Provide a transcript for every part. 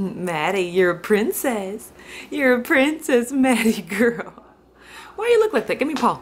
Maddie, you're a princess. You're a princess, Maddie girl. Why do you look like that? Give me paw.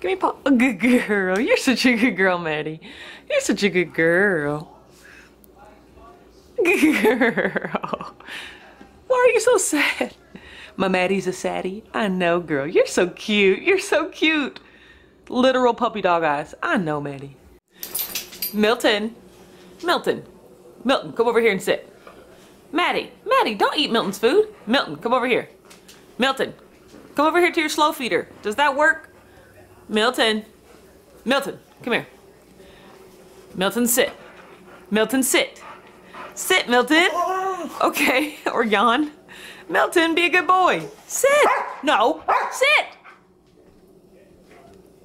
Give me paw. A good girl. You're such a good girl, Maddie. You're such a good girl. Girl. Why are you so sad? My Maddie's a saddie. I know, girl. You're so cute. You're so cute. Literal puppy dog eyes. I know, Maddie. Milton. Milton. Milton, come over here and sit. Maddie. Maddie, don't eat Milton's food. Milton, come over here. Milton, come over here to your slow feeder. Does that work? Milton. Milton, come here. Milton, sit. Milton, sit. Sit, Milton. Okay, or yawn. Milton, be a good boy. Sit. No, sit.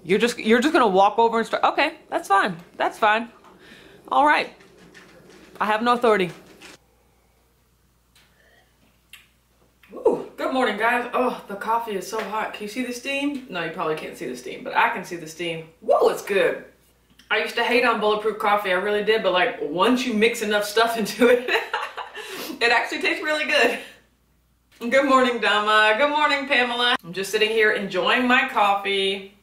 You're just you're just gonna walk over and start. Okay, that's fine. That's fine. All right. I have no authority. Ooh, good morning, guys. Oh, the coffee is so hot. Can you see the steam? No, you probably can't see the steam, but I can see the steam. Whoa, it's good. I used to hate on bulletproof coffee. I really did, but like once you mix enough stuff into it, it actually tastes really good. Good morning, Dama. Good morning, Pamela. I'm just sitting here enjoying my coffee.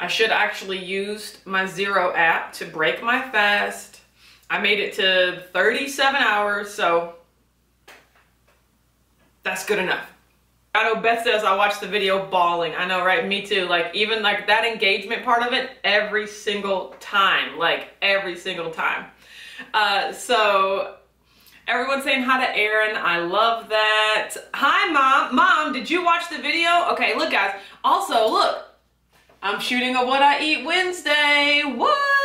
I should actually used my Zero app to break my fast. I made it to 37 hours, so that's good enough. I know Beth says I watched the video bawling. I know, right? Me too. Like even like that engagement part of it every single time, like every single time. Uh, so everyone's saying hi to Aaron. I love that. Hi, mom. Mom, did you watch the video? Okay, look, guys. Also, look, I'm shooting a What I Eat Wednesday. What?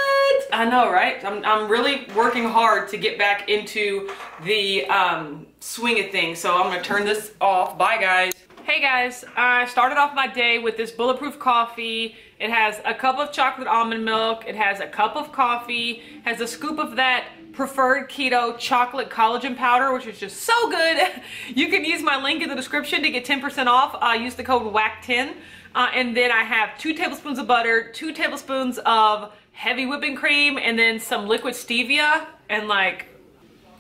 I know, right? I'm, I'm really working hard to get back into the um, swing of things. So I'm gonna turn this off. Bye, guys. Hey guys, I started off my day with this bulletproof coffee. It has a cup of chocolate almond milk. It has a cup of coffee, has a scoop of that preferred keto chocolate collagen powder, which is just so good. You can use my link in the description to get 10% off. Uh, use the code WAC10. Uh, and then I have two tablespoons of butter, two tablespoons of heavy whipping cream, and then some liquid stevia. And like,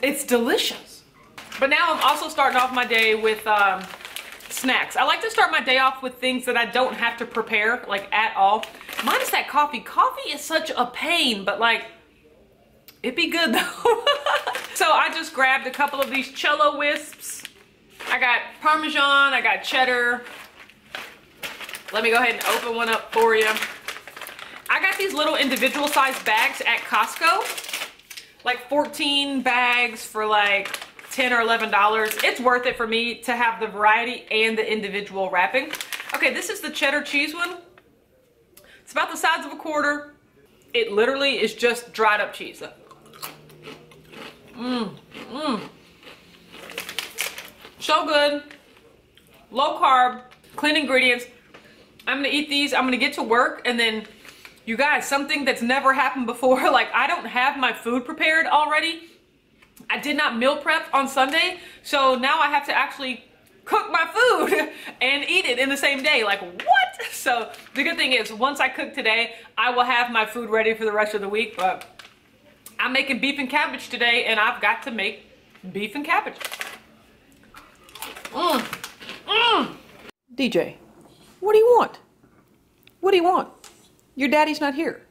it's delicious. But now I'm also starting off my day with um, snacks. I like to start my day off with things that I don't have to prepare, like at all. Minus that coffee. Coffee is such a pain, but like, it'd be good though. so I just grabbed a couple of these Cello Whisps. I got Parmesan, I got cheddar, let me go ahead and open one up for you. I got these little individual sized bags at Costco. Like 14 bags for like 10 or $11. It's worth it for me to have the variety and the individual wrapping. Okay, this is the cheddar cheese one. It's about the size of a quarter. It literally is just dried up cheese. Mmm, mmm. So good. Low carb, clean ingredients. I'm gonna eat these, I'm gonna get to work, and then you guys, something that's never happened before, like I don't have my food prepared already. I did not meal prep on Sunday, so now I have to actually cook my food and eat it in the same day. Like, what? So the good thing is, once I cook today, I will have my food ready for the rest of the week, but I'm making beef and cabbage today, and I've got to make beef and cabbage. Mmm. Mmm. DJ. What do you want? What do you want? Your daddy's not here.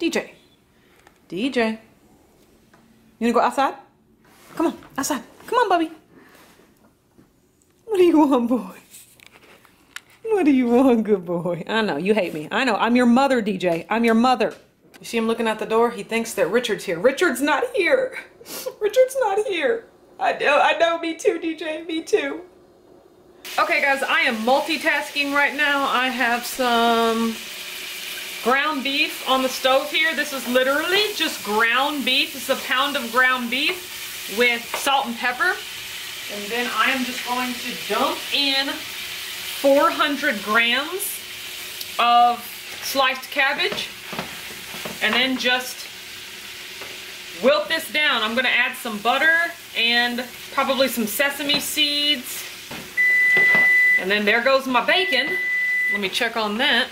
DJ. DJ. You gonna go outside? Come on, outside. Come on, Bubby. What do you want, boy? What do you want, good boy? I know, you hate me. I know, I'm your mother, DJ. I'm your mother. You see him looking out the door? He thinks that Richard's here. Richard's not here. Richard's not here. I know, I know, me too, DJ, me too. Okay guys, I am multitasking right now. I have some ground beef on the stove here. This is literally just ground beef. It's a pound of ground beef with salt and pepper. And then I am just going to dump in 400 grams of sliced cabbage and then just wilt this down. I'm gonna add some butter and probably some sesame seeds and then there goes my bacon. Let me check on that.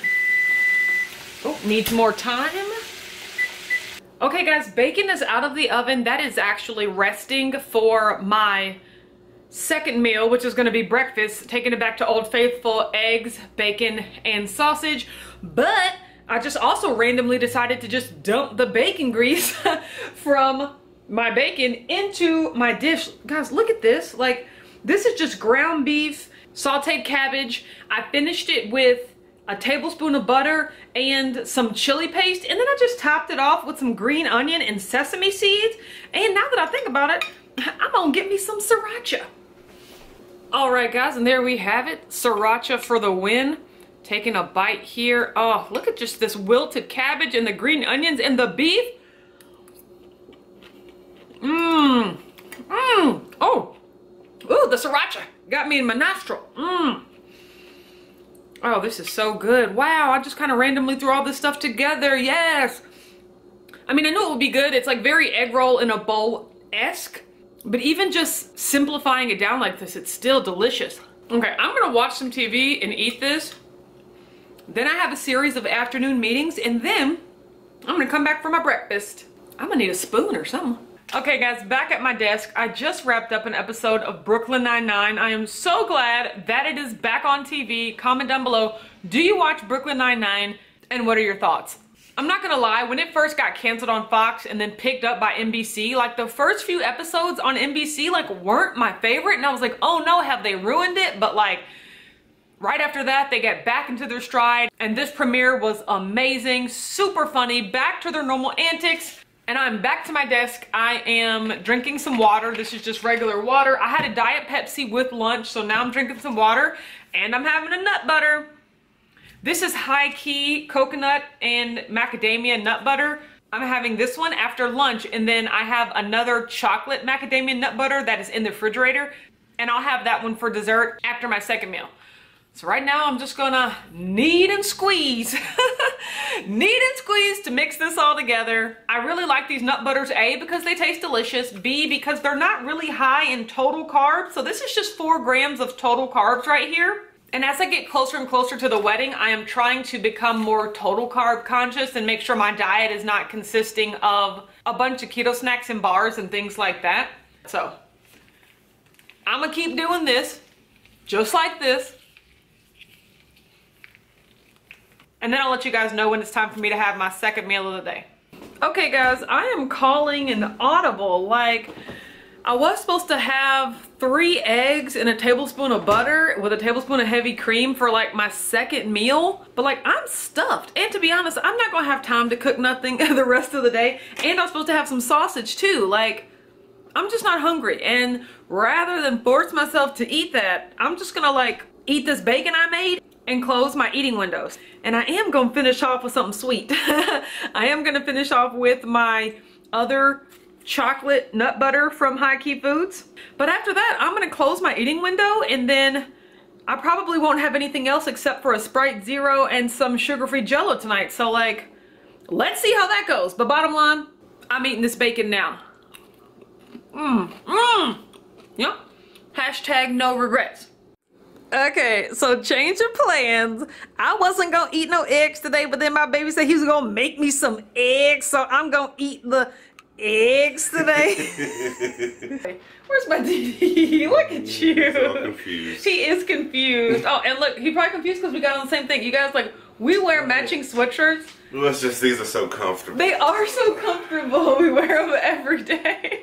Oh, needs more time. Okay guys, bacon is out of the oven. That is actually resting for my second meal, which is gonna be breakfast, taking it back to Old Faithful, eggs, bacon, and sausage. But I just also randomly decided to just dump the bacon grease from my bacon into my dish. Guys, look at this. Like, this is just ground beef, sauteed cabbage. I finished it with a tablespoon of butter and some chili paste and then I just topped it off with some green onion and sesame seeds. And now that I think about it I'm gonna get me some sriracha. All right guys and there we have it. Sriracha for the win. Taking a bite here. Oh look at just this wilted cabbage and the green onions and the beef. Mmm. Mmm. Oh. Ooh the sriracha got me in my nostril. Mmm Oh, this is so good. Wow, I just kind of randomly threw all this stuff together. Yes. I mean, I know it would be good. It's like very egg roll in a bowl-esque. But even just simplifying it down like this, it's still delicious. Okay, I'm gonna watch some TV and eat this. Then I have a series of afternoon meetings and then I'm gonna come back for my breakfast. I'm gonna need a spoon or something. Okay guys, back at my desk, I just wrapped up an episode of Brooklyn Nine-Nine. I am so glad that it is back on TV. Comment down below, do you watch Brooklyn Nine-Nine and what are your thoughts? I'm not gonna lie, when it first got canceled on Fox and then picked up by NBC, like the first few episodes on NBC like weren't my favorite and I was like, oh no, have they ruined it? But like, Right after that, they get back into their stride, and this premiere was amazing, super funny, back to their normal antics and I'm back to my desk. I am drinking some water. This is just regular water. I had a Diet Pepsi with lunch, so now I'm drinking some water and I'm having a nut butter. This is HighKey coconut and macadamia nut butter. I'm having this one after lunch and then I have another chocolate macadamia nut butter that is in the refrigerator and I'll have that one for dessert after my second meal. So right now I'm just gonna knead and squeeze. knead and squeeze to mix this all together. I really like these nut butters, A, because they taste delicious, B, because they're not really high in total carbs. So this is just four grams of total carbs right here. And as I get closer and closer to the wedding, I am trying to become more total carb conscious and make sure my diet is not consisting of a bunch of keto snacks and bars and things like that. So I'm gonna keep doing this just like this And then I'll let you guys know when it's time for me to have my second meal of the day. Okay guys, I am calling an audible. Like, I was supposed to have three eggs and a tablespoon of butter with a tablespoon of heavy cream for like my second meal. But like, I'm stuffed. And to be honest, I'm not gonna have time to cook nothing the rest of the day. And I'm supposed to have some sausage too. Like, I'm just not hungry. And rather than force myself to eat that, I'm just gonna like eat this bacon I made and close my eating windows. And I am gonna finish off with something sweet. I am gonna finish off with my other chocolate nut butter from HighKey Foods. But after that, I'm gonna close my eating window and then I probably won't have anything else except for a Sprite Zero and some sugar-free jello tonight. So like, let's see how that goes. But bottom line, I'm eating this bacon now. Mmm, mmm. Yep. Hashtag no regrets. Okay, so change of plans. I wasn't gonna eat no eggs today, but then my baby said he was gonna make me some eggs, so I'm gonna eat the eggs today. Where's my DD? Look at you. He is confused. Oh, and look, he probably confused because we got on the same thing. You guys, like, we wear matching sweatshirts. It's just these are so comfortable. They are so comfortable. We wear them every day.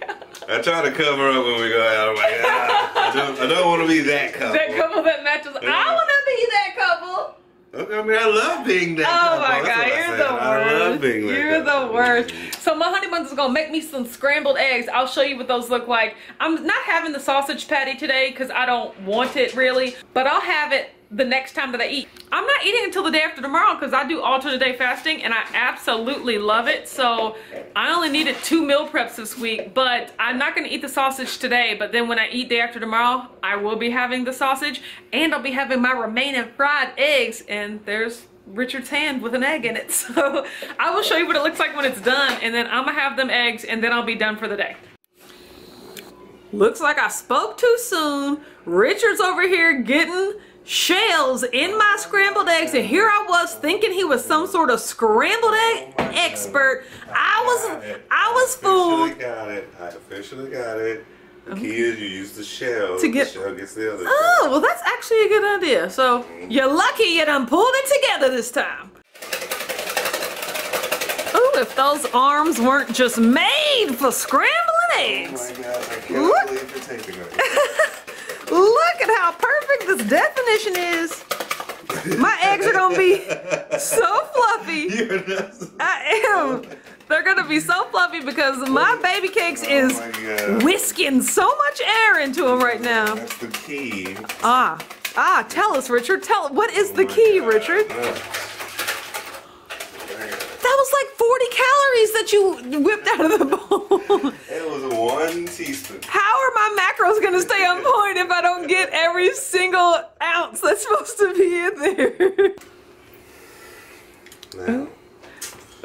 I try to cover up when we go out. I'm like, ah, I don't, I don't want to be that couple. that couple that matches. I want to be that couple. Okay, I mean, I love being that Oh couple. my That's god, you're the I love worst. being that You're couple. the worst. So my honey buns is gonna make me some scrambled eggs. I'll show you what those look like. I'm not having the sausage patty today because I don't want it really, but I'll have it the next time that I eat. I'm not eating until the day after tomorrow because I do alternate day fasting and I absolutely love it. So I only needed two meal preps this week, but I'm not gonna eat the sausage today, but then when I eat day after tomorrow, I will be having the sausage and I'll be having my remaining fried eggs and there's Richard's hand with an egg in it. So I will show you what it looks like when it's done and then I'm gonna have them eggs and then I'll be done for the day. Looks like I spoke too soon. Richard's over here getting shells in my scrambled eggs and here I was thinking he was some sort of scrambled egg expert. I was. I was officially fooled. got it. I officially got it. The key is you use the shell. To get- the shell gets the other. Oh, well that's actually a good idea. So mm-hmm. you're lucky you done pulled it together this time. Ooh, if those arms weren't just made for scrambling Oh eggs. my god! I can't believe you're taping it. Look at how perfect this definition is. My eggs are gonna be so I am. They're gonna be so fluffy because my baby cakes Oh is whisking so much air into them right now. That's the key. Ah, ah, tell us, Richard. Tell what is the Oh my key, God. Richard? That was like 40 calories that you whipped out of the bowl. It was one teaspoon. How are my macros gonna stay on point if I don't get every single ounce that's supposed to be in there? Now,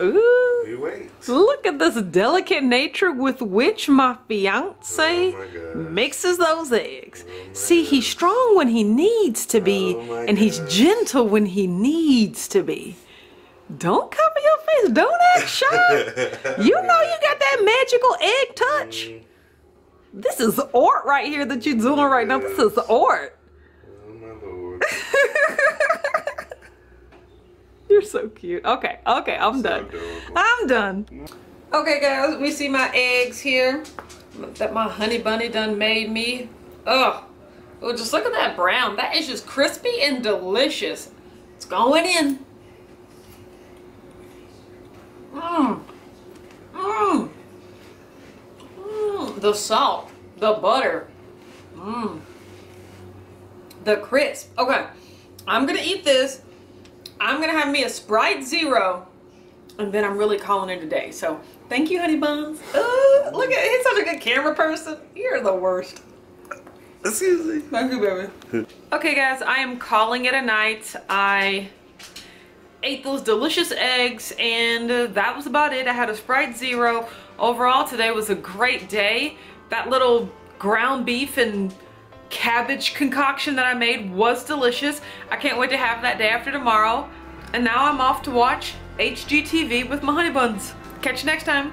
Ooh. wait. Look at this delicate nature with which my fiance Oh my mixes those eggs. See, he's strong when he needs to be, Oh and he's gentle when he needs to be. Don't cover your face. Don't act shy. you know you got that magical egg touch. This is art right here that you're doing right now. This is art. My lord. You're so cute. Okay, okay, I'm done. adorable. I'm done. Okay, guys, we see my eggs here that my honey bunny done made me. Ugh. Oh, just look at that brown. That is just crispy and delicious. It's going in. Mmm. Mmm. Mmm. The salt, the butter. Mmm. The crisp. Okay, I'm gonna eat this. I'm gonna have me a Sprite Zero, and then I'm really calling it a day. So thank you, Honey Buns. Uh, look at he's such a good camera person. You're the worst. Excuse me. Thank you, baby. okay, guys, I am calling it a night. I ate those delicious eggs, and that was about it. I had a Sprite Zero. Overall, today was a great day. That little ground beef and cabbage concoction that I made was delicious. I can't wait to have that day after tomorrow. And now I'm off to watch HGTV with my honey buns. Catch you next time.